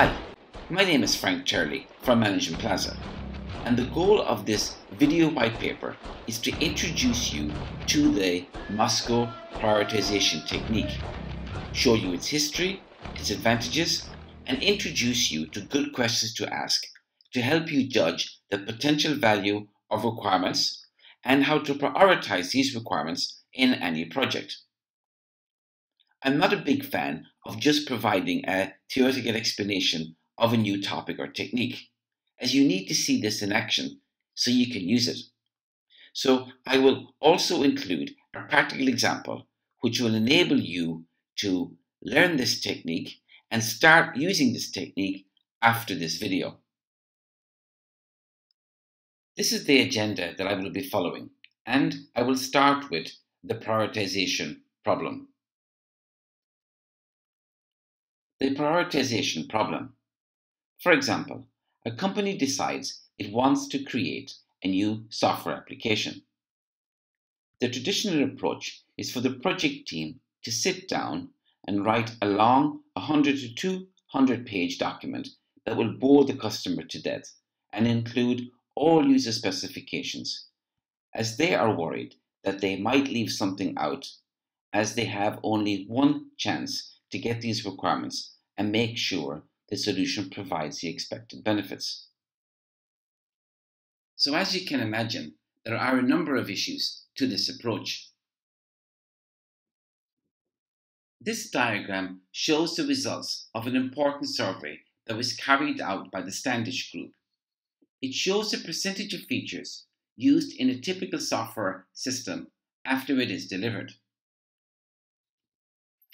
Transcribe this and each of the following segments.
Hi, my name is Frank Turley from Management Plaza, and the goal of this video white paper is to introduce you to the MoSCoW prioritization technique, show you its history, its advantages, and introduce you to good questions to ask to help you judge the potential value of requirements and how to prioritize these requirements in any project. I'm not a big fan of just providing a theoretical explanation of a new topic or technique, as you need to see this in action so you can use it. So I will also include a practical example which will enable you to learn this technique and start using this technique after this video. This is the agenda that I will be following, and I will start with the prioritization problem. The prioritization problem. For example, a company decides it wants to create a new software application. The traditional approach is for the project team to sit down and write a long 100 to 200 page document that will bore the customer to death and include all user specifications, as they are worried that they might leave something out, as they have only one chance to get these requirements and make sure the solution provides the expected benefits. So, as you can imagine, there are a number of issues to this approach. This diagram shows the results of an important survey that was carried out by the Standish Group. It shows the percentage of features used in a typical software system after it is delivered.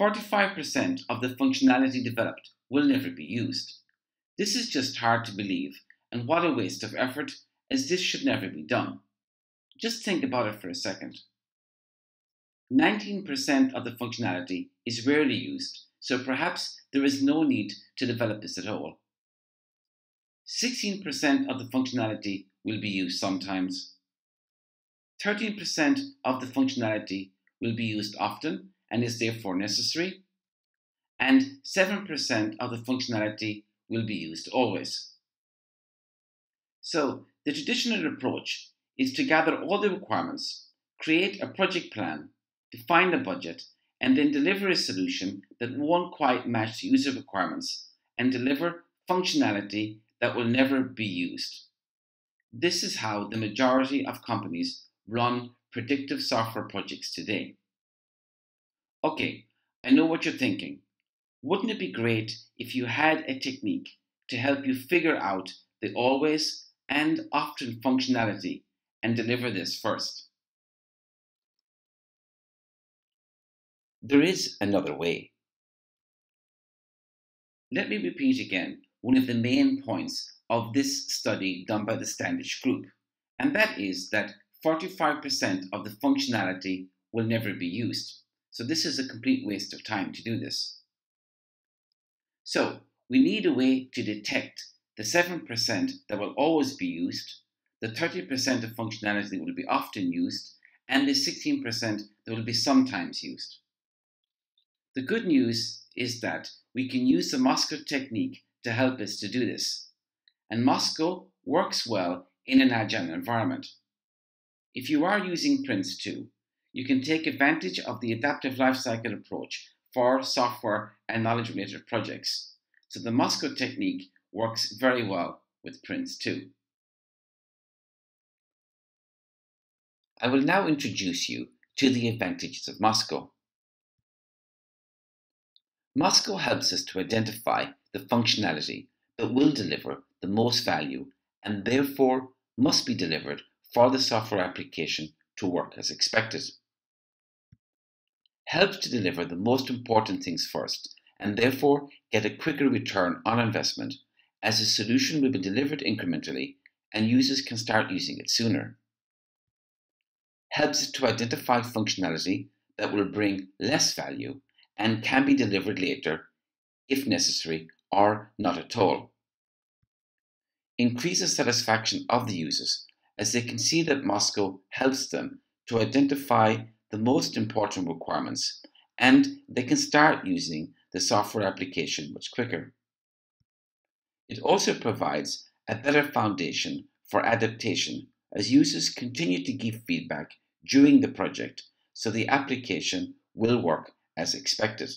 45% of the functionality developed will never be used. This is just hard to believe, and what a waste of effort, as this should never be done. Just think about it for a second. 19% of the functionality is rarely used, so perhaps there is no need to develop this at all. 16% of the functionality will be used sometimes. 13% of the functionality will be used often and is therefore necessary, and 7% of the functionality will be used always. So, the traditional approach is to gather all the requirements, create a project plan, define a budget, and then deliver a solution that won't quite match the user requirements and deliver functionality that will never be used. This is how the majority of companies run predictive software projects today. Okay, I know what you're thinking. Wouldn't it be great if you had a technique to help you figure out the always and often functionality and deliver this first? There is another way. Let me repeat again one of the main points of this study done by the Standish Group, and that is that 45% of the functionality will never be used. So this is a complete waste of time to do this. So we need a way to detect the 7% that will always be used, the 30% of functionality that will be often used, and the 16% that will be sometimes used. The good news is that we can use the MoSCoW technique to help us to do this. And MoSCoW works well in an agile environment. If you are using Prince2, you can take advantage of the adaptive lifecycle approach for software and knowledge related projects. So the MoSCoW technique works very well with Prince2. I will now introduce you to the advantages of MoSCoW. MoSCoW helps us to identify the functionality that will deliver the most value and therefore must be delivered for the software application to work as expected helps to deliver the most important things first and therefore get a quicker return on investment as the solution will be delivered incrementally and users can start using it sooner. Helps to identify functionality that will bring less value and can be delivered later if necessary or not at all. Increases satisfaction of the users as they can see that MoSCoW helps them to identify the most important requirements and they can start using the software application much quicker. It also provides a better foundation for adaptation as users continue to give feedback during the project so the application will work as expected.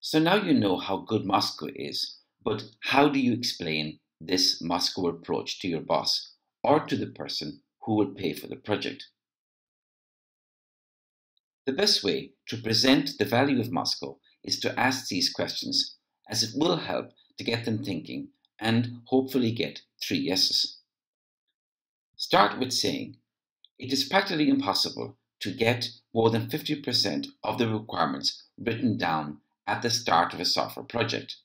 So now you know how good MoSCoW is, but how do you explain this MoSCoW approach to your boss or to the person who will pay for the project? The best way to present the value of MoSCoW is to ask these questions, as it will help to get them thinking and hopefully get three yeses. Start with saying, it is practically impossible to get more than 50% of the requirements written down at the start of a software project.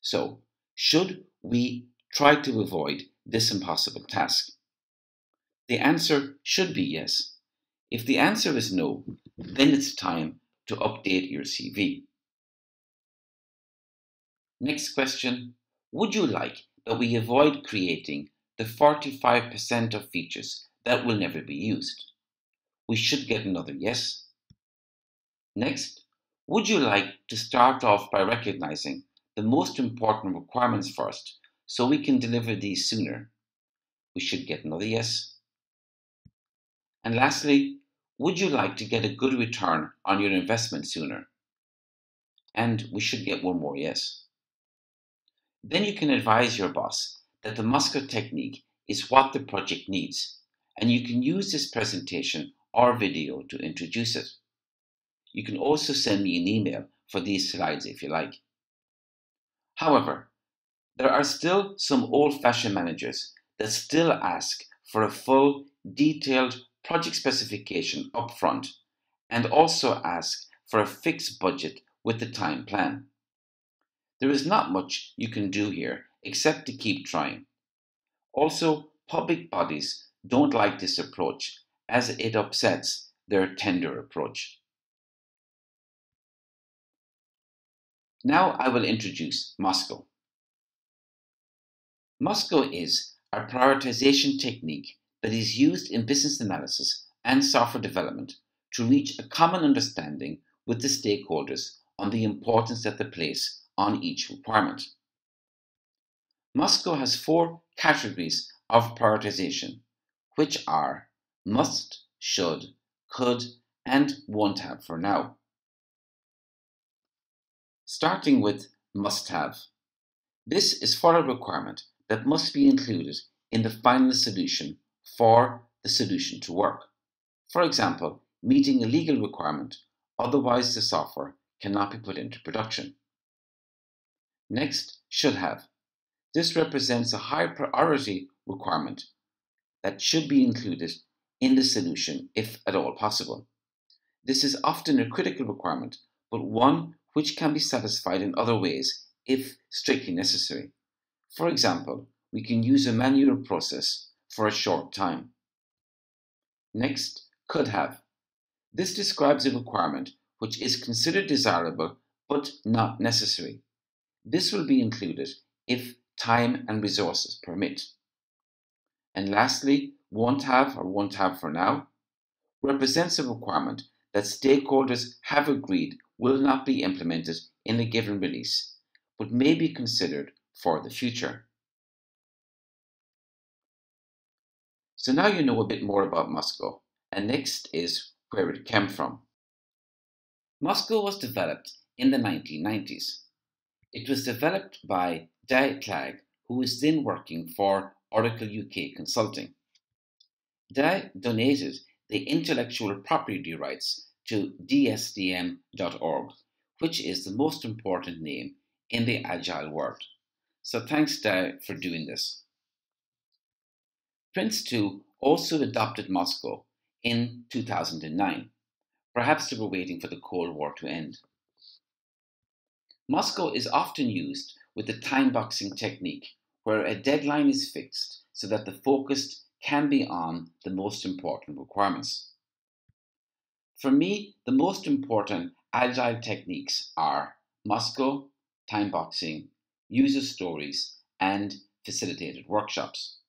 So, should we try to avoid this impossible task? The answer should be yes. If the answer is no, then it's time to update your CV. Next question Would you like that we avoid creating the 45% of features that will never be used? We should get another yes. Next, would you like to start off by recognizing the most important requirements first so we can deliver these sooner? We should get another yes. And lastly, would you like to get a good return on your investment sooner? And we should get one more yes. Then you can advise your boss that the MoSCoW technique is what the project needs, and you can use this presentation or video to introduce it. You can also send me an email for these slides if you like. However, there are still some old-fashioned managers that still ask for a full, detailed project specification upfront and also ask for a fixed budget with the time plan. There is not much you can do here except to keep trying. Also, public bodies don't like this approach as it upsets their tender approach. Now I will introduce MoSCoW. MoSCoW is a prioritization technique that is used in business analysis and software development to reach a common understanding with the stakeholders on the importance that they place on each requirement. MoSCoW has four categories of prioritization, which are must, should, could, and won't have for now starting with must have. This is for a requirement that must be included in the final solution for the solution to work. For example, meeting a legal requirement, otherwise the software cannot be put into production. Next, should have. This represents a high priority requirement that should be included in the solution if at all possible. This is often a critical requirement, but one which can be satisfied in other ways if strictly necessary. For example, we can use a manual process for a short time. Next, could have. This describes a requirement which is considered desirable but not necessary. This will be included if time and resources permit. And lastly, won't have or won't have for now represents a requirement that stakeholders have agreed will not be implemented in a given release, but may be considered for the future. So now you know a bit more about MoSCoW, and next is where it came from. MoSCoW was developed in the 1990s. It was developed by Dai Clegg, who was then working for Oracle UK Consulting. Dai donated the intellectual property rights to dsdm.org, which is the most important name in the Agile world. So thanks, Dai, for doing this. Prince2 also adopted MoSCoW in 2009. Perhaps they were waiting for the Cold War to end. MoSCoW is often used with the time boxing technique, where a deadline is fixed so that the focus can be on the most important requirements. For me, the most important agile techniques are MoSCoW, time boxing, user stories, and facilitated workshops.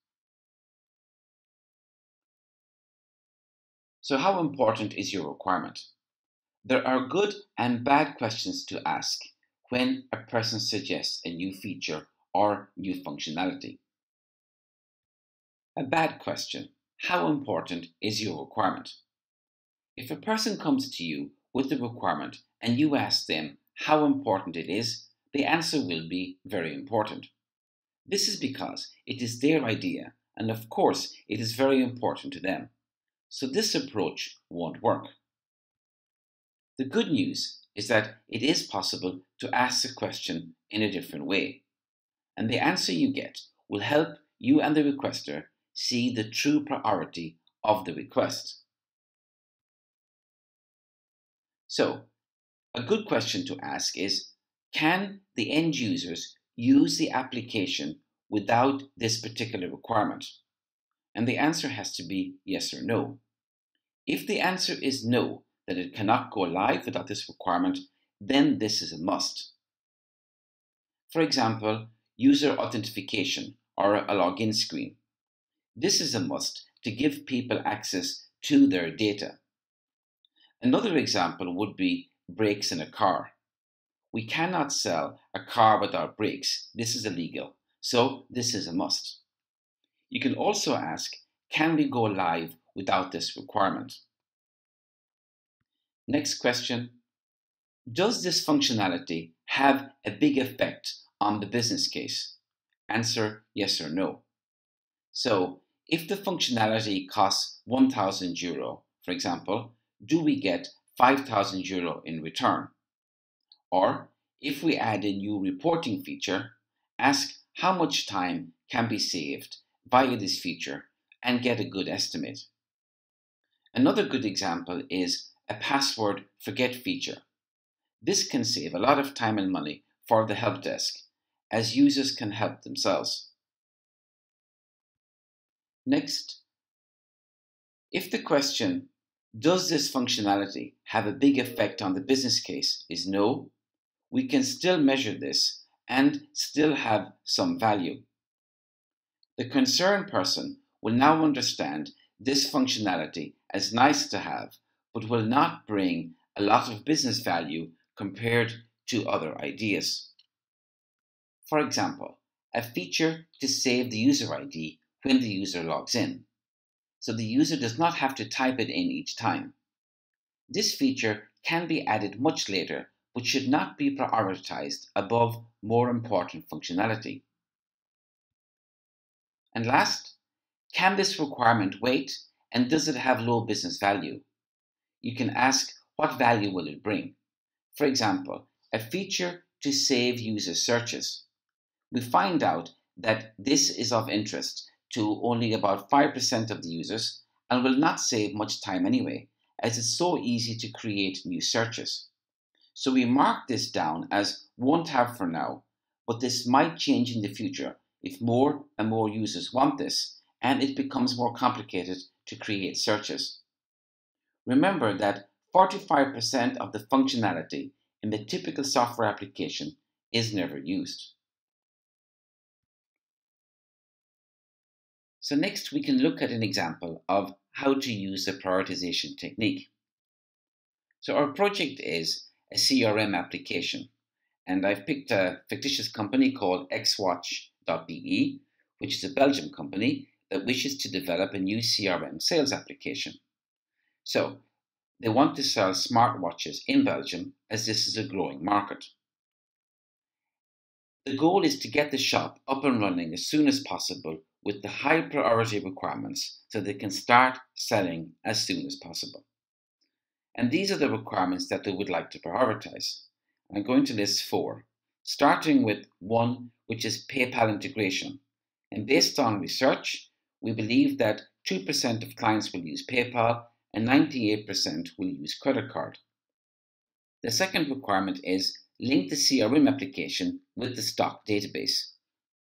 So, how important is your requirement? There are good and bad questions to ask when a person suggests a new feature or new functionality. A bad question. How important is your requirement? If a person comes to you with a requirement and you ask them how important it is, the answer will be very important. This is because it is their idea, and of course, it is very important to them. So, this approach won't work. The good news is that it is possible to ask the question in a different way, and the answer you get will help you and the requester see the true priority of the request. So, a good question to ask is Can the end users use the application without this particular requirement? And the answer has to be yes or no. If the answer is no, that it cannot go live without this requirement, then this is a must. For example, user authentication or a login screen. This is a must to give people access to their data. Another example would be brakes in a car. We cannot sell a car without brakes. This is illegal. So this is a must. You can also ask, can we go live without this requirement? Next question. Does this functionality have a big effect on the business case? Answer yes or no. So if the functionality costs 1000 euro, for example, do we get 5000 euro in return? Or if we add a new reporting feature, ask how much time can be saved via this feature and get a good estimate. Another good example is a password forget feature. This can save a lot of time and money for the help desk as users can help themselves. Next, if the question, does this functionality have a big effect on the business case, is no, we can still measure this and still have some value. The concerned person will now understand this functionality as nice to have, but will not bring a lot of business value compared to other ideas. For example, a feature to save the user ID when the user logs in, so the user does not have to type it in each time. This feature can be added much later but should not be prioritized above more important functionality. And last, can this requirement wait and does it have low business value? You can ask what value will it bring? For example, a feature to save user searches. We find out that this is of interest to only about 5% of the users and will not save much time anyway, as it's so easy to create new searches. So we mark this down as won't have for now, but this might change in the future if more and more users want this and it becomes more complicated to create searches. Remember that 45% of the functionality in the typical software application is never used. So next we can look at an example of how to use the prioritization technique. So our project is a CRM application and I've picked a fictitious company called xwatch.be which is a Belgian company that wishes to develop a new CRM sales application. So they want to sell smartwatches in Belgium as this is a growing market. The goal is to get the shop up and running as soon as possible with the high priority requirements so they can start selling as soon as possible. And these are the requirements that they would like to prioritize. I'm going to list four, starting with one, which is PayPal integration. And based on research, we believe that 2% of clients will use PayPal and 98% will use credit card. The second requirement is link the CRM application with the stock database.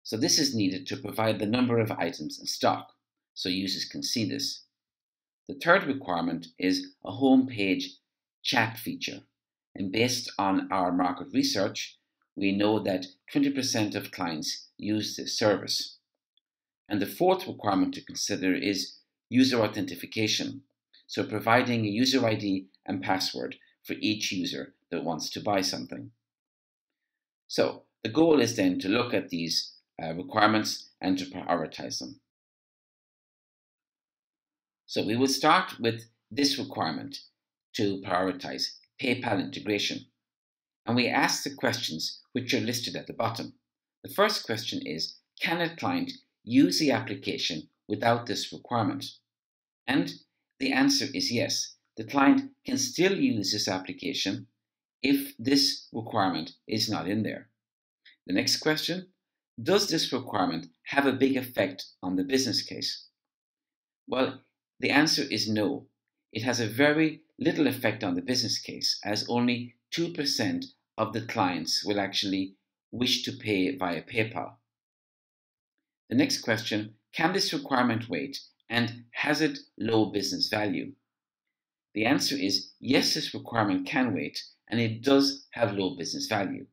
So this is needed to provide the number of items in stock, so users can see this. The third requirement is a home page chat feature. And based on our market research, we know that 20% of clients use this service. And the fourth requirement to consider is user authentication. So providing a user ID and password for each user that wants to buy something. So the goal is then to look at these uh, requirements and to prioritize them. So we will start with this requirement to prioritize PayPal integration. And we ask the questions which are listed at the bottom. The first question is, can a client use the application without this requirement? And the answer is yes. The client can still use this application if this requirement is not in there. The next question, does this requirement have a big effect on the business case? Well, the answer is no. It has a very little effect on the business case as only 2% of the clients will actually wish to pay via PayPal. The next question, can this requirement wait and has it low business value? The answer is yes, this requirement can wait and it does have low business value.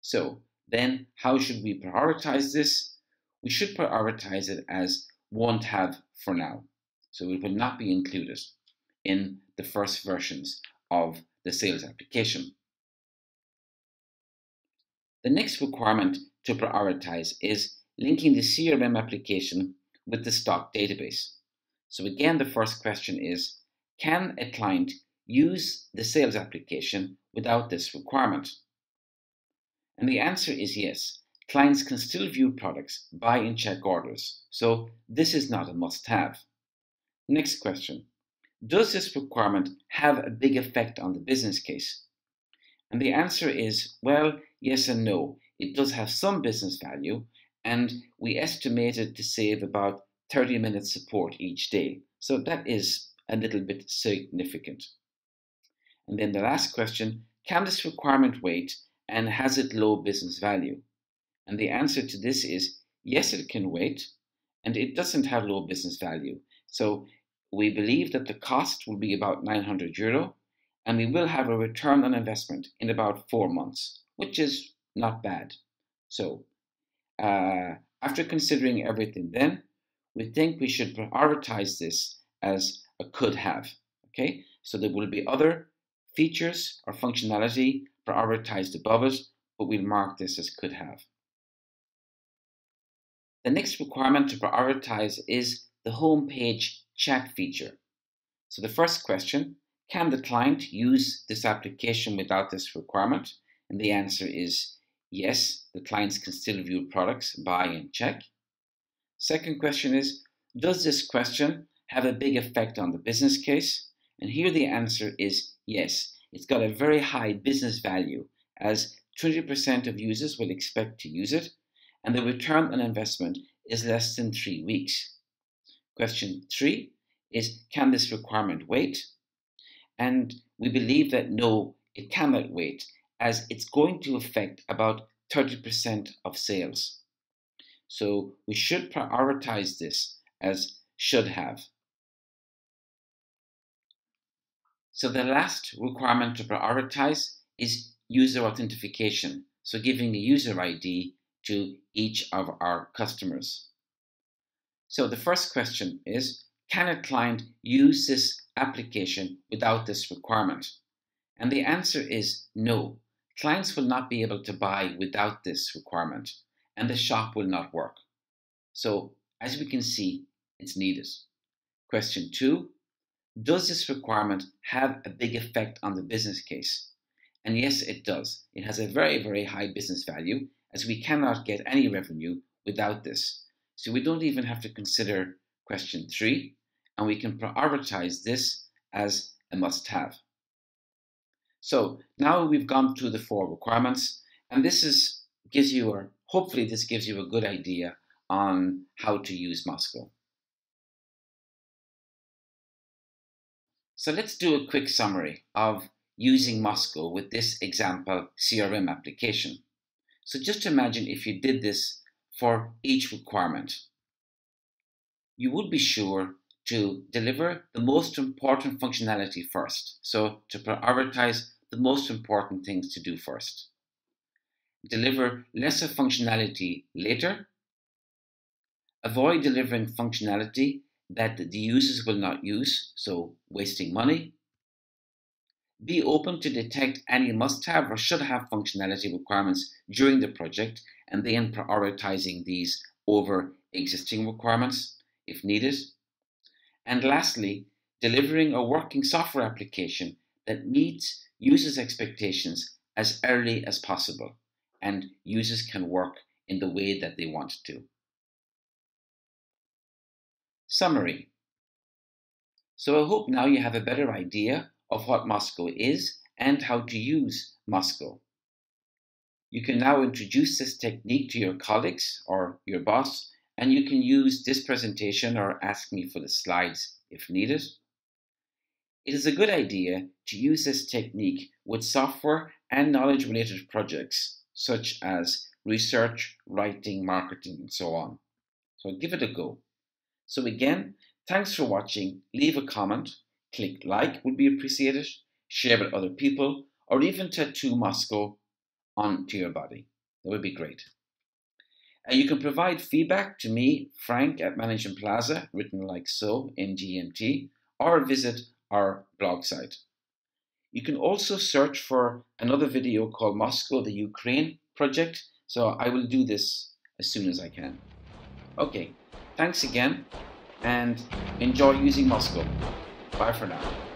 So then how should we prioritize this? We should prioritize it as won't have for now. So it will not be included in the first versions of the sales application. The next requirement to prioritize is linking the CRM application with the stock database. So again, the first question is, can a client use the sales application without this requirement? And the answer is yes. Clients can still view products, buy and check orders. So this is not a must have. Next question. Does this requirement have a big effect on the business case? And the answer is well, yes and no. It does have some business value, and we estimated to save about 30 minutes support each day. So that is a little bit significant. And then the last question can this requirement wait and has it low business value? And the answer to this is yes, it can wait, and it doesn't have low business value. So we believe that the cost will be about 900 euro, and we will have a return on investment in about four months, which is not bad. So, uh, after considering everything, then we think we should prioritize this as a could have. Okay, so there will be other features or functionality prioritized above it, but we'll mark this as could have. The next requirement to prioritize is the home page chat feature. So the first question, can the client use this application without this requirement? And the answer is yes, the clients can still view products, buy and check. Second question is, does this question have a big effect on the business case? And here the answer is yes. It's got a very high business value as 20% of users will expect to use it, and the return on investment is less than three weeks. Question three is Can this requirement wait? And we believe that no, it cannot wait, as it's going to affect about 30% of sales. So we should prioritize this as should have. So the last requirement to prioritize is user authentication. So giving a user ID to each of our customers. So the first question is, can a client use this application without this requirement? And the answer is no. Clients will not be able to buy without this requirement, and the shop will not work. So, as we can see, it's needed. Question two Does this requirement have a big effect on the business case? And yes, it does. It has a very, very high business value as we cannot get any revenue without this. So we don't even have to consider question three, and we can prioritize this as a must have. So now we've gone through the four requirements, and this is gives you, or hopefully this gives you a good idea on how to use MoSCoW. So let's do a quick summary of using MoSCoW with this example CRM application. So just imagine if you did this for each requirement. You would be sure to deliver the most important functionality first. So to prioritize the most important things to do first. Deliver lesser functionality later. Avoid delivering functionality that the users will not use, so wasting money. Be open to detect any must have or should have functionality requirements during the project and then prioritizing these over existing requirements if needed. And lastly, delivering a working software application that meets users' expectations as early as possible and users can work in the way that they want to. Summary. So I hope now you have a better idea of what MoSCoW is and how to use MoSCoW. You can now introduce this technique to your colleagues or your boss, and you can use this presentation or ask me for the slides if needed. It is a good idea to use this technique with software and knowledge related projects such as research, writing, marketing, and so on. So give it a go. So again, thanks for watching. Leave a comment, click like would be appreciated, share with other people, or even tattoo MoSCoW onto your body. That would be great. And you can provide feedback to me, Frank, at Management Plaza, written like so in GMT, or visit our blog site. You can also search for another video called Moscow, the Ukraine project. So I will do this as soon as I can. Okay, thanks again and enjoy using MoSCoW. Bye for now.